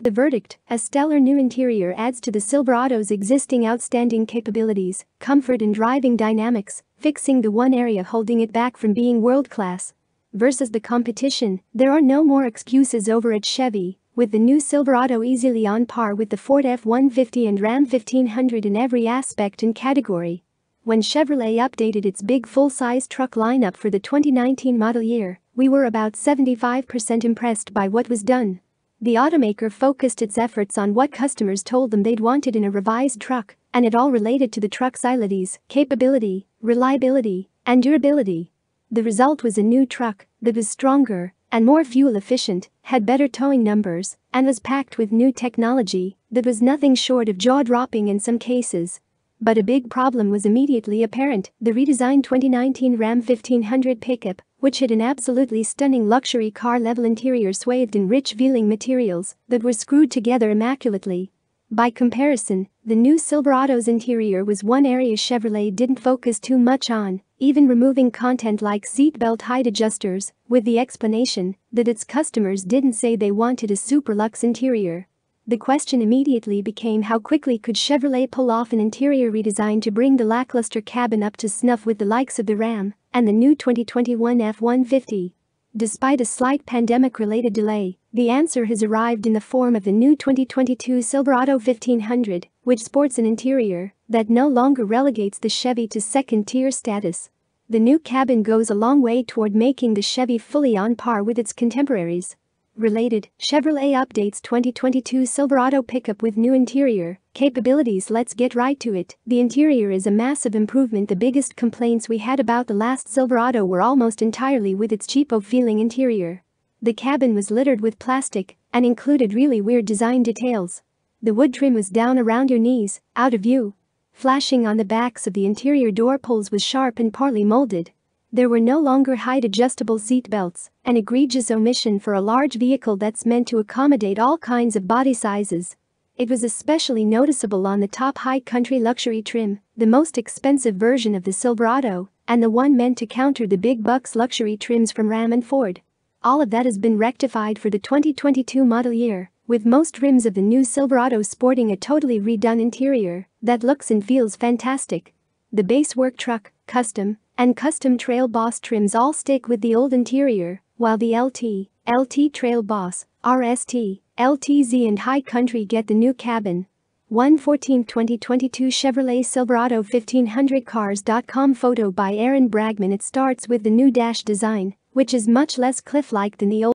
The verdict, a stellar new interior adds to the Silverado's existing outstanding capabilities, comfort and driving dynamics, fixing the one area holding it back from being world-class. Versus the competition, there are no more excuses over at Chevy, with the new Silverado easily on par with the Ford F-150 and Ram 1500 in every aspect and category. When Chevrolet updated its big full-size truck lineup for the 2019 model year, we were about 75% impressed by what was done. The automaker focused its efforts on what customers told them they'd wanted in a revised truck, and it all related to the truck's abilities, capability, reliability, and durability. The result was a new truck that was stronger and more fuel efficient, had better towing numbers, and was packed with new technology that was nothing short of jaw dropping in some cases. But a big problem was immediately apparent the redesigned 2019 Ram 1500 pickup, which had an absolutely stunning luxury car level interior swathed in rich veiling materials that were screwed together immaculately. By comparison, the new Silverado's interior was one area Chevrolet didn't focus too much on, even removing content like seatbelt height adjusters, with the explanation that its customers didn't say they wanted a super luxe interior. The question immediately became how quickly could Chevrolet pull off an interior redesign to bring the lackluster cabin up to snuff with the likes of the Ram and the new 2021 F-150. Despite a slight pandemic-related delay, the answer has arrived in the form of the new 2022 Silverado 1500, which sports an interior that no longer relegates the Chevy to second-tier status. The new cabin goes a long way toward making the Chevy fully on par with its contemporaries. Related, Chevrolet updates 2022 Silverado pickup with new interior, capabilities Let's get right to it, the interior is a massive improvement the biggest complaints we had about the last Silverado were almost entirely with its cheapo-feeling interior. The cabin was littered with plastic and included really weird design details. The wood trim was down around your knees, out of view. Flashing on the backs of the interior door pulls was sharp and partly molded. There were no longer height-adjustable seat belts, an egregious omission for a large vehicle that's meant to accommodate all kinds of body sizes. It was especially noticeable on the top high country luxury trim, the most expensive version of the Silverado, and the one meant to counter the big bucks luxury trims from Ram and Ford. All of that has been rectified for the 2022 model year, with most rims of the new Silverado sporting a totally redone interior that looks and feels fantastic. The base work truck, custom, and custom Trail Boss trims all stick with the old interior, while the LT, LT Trail Boss, RST, LTZ and High Country get the new cabin. 114 2022 Chevrolet Silverado 1500 Cars.com photo by Aaron Bragman It starts with the new dash design, which is much less cliff-like than the old